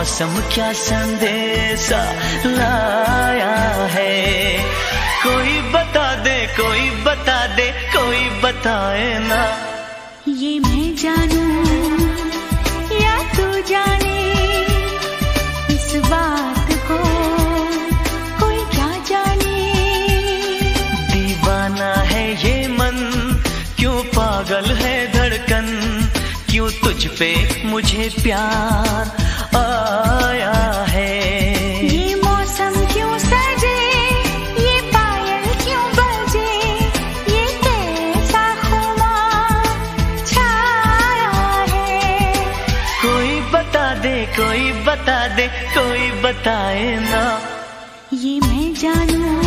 मौसम क्या संदेशा लाया है? कोई बता दे कोई बता दे कोई बताए ना। ये मैं जानू या तू जाने इस बात को कोई क्या जाने? दीवाना है ये मन क्यों पागल है धड़कन? क्यों तुझ पे मुझे प्यार? दे कोई बता दे कोई बताए ना। ये मैं जानू